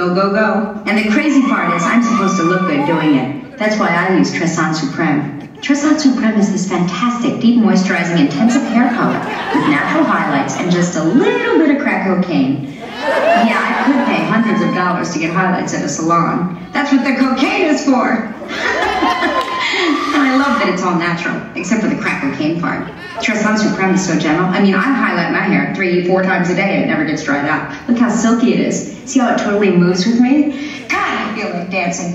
Go, go, go. And the crazy part is I'm supposed to look good doing it. That's why I use Tresemme Supreme. Tresemme Supreme is this fantastic, deep moisturizing, intensive hair color with natural highlights and just a little bit of crack cocaine. Yeah, I could pay hundreds of dollars to get highlights at a salon. That's what the cocaine is for. and I love that it's all natural, except for the crack part. Supreme is so gentle. I mean, I highlight my hair three, four times a day it never gets dried out. Look how silky it is. See how it totally moves with me? God, I feel like dancing.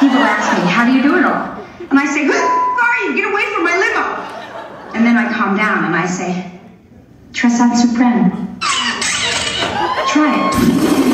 People ask me, how do you do it all? And I say, who are you? Get away from my limo. And then I calm down and I say, Tresemme Supreme. Try it.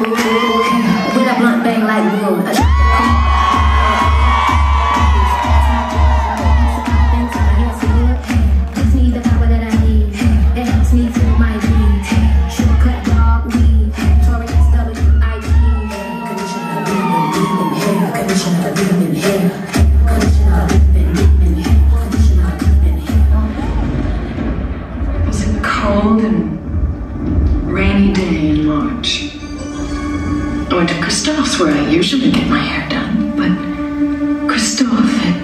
day in March. I went to Christophe's where I usually get my hair done, but Christophe had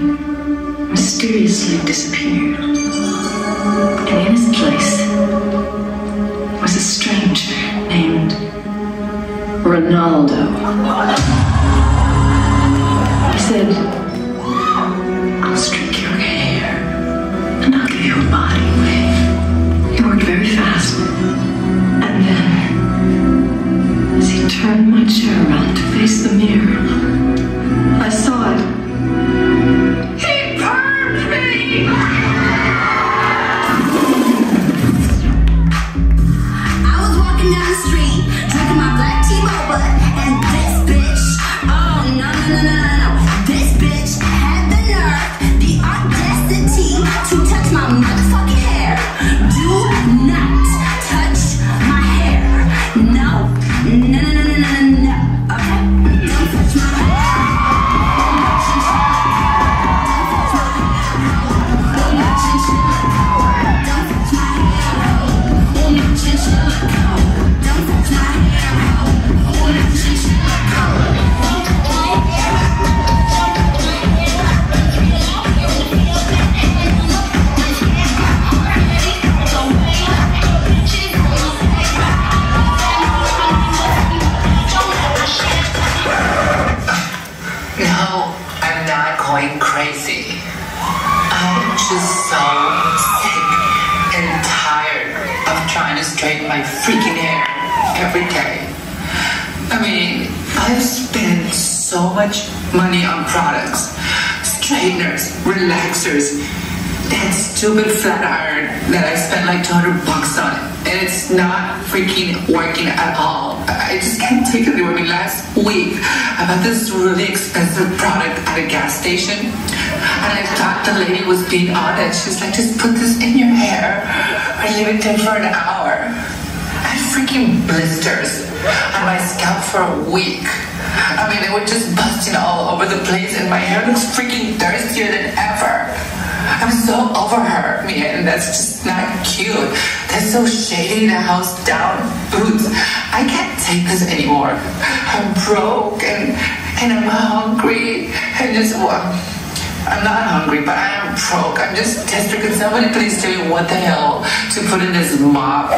mysteriously disappeared. And in his place was a stranger named Ronaldo. My chair around to face the mirror, No, I'm not going crazy. I'm just so sick and tired of trying to straighten my freaking hair every day. I mean, I've spent so much money on products, straighteners, relaxers, that stupid flat iron that I spent like 200 bucks on. And it's not freaking working at all. I just can't take it anymore. I mean, last week I bought this really expensive product at a gas station. And I thought the lady was being honest. She's like, just put this in your hair and leave it there for an hour. I had freaking blisters on my scalp for a week. I mean, they were just busting all over the place, and my hair looks freaking thirstier than ever. I'm so over her, man. That's just not cute. That's so shady. The house down, boots. I can't take this anymore. I'm broke and and I'm hungry and just what. I'm not hungry, but I am broke. I'm just desperate. Can somebody please tell me what the hell to put in this mop?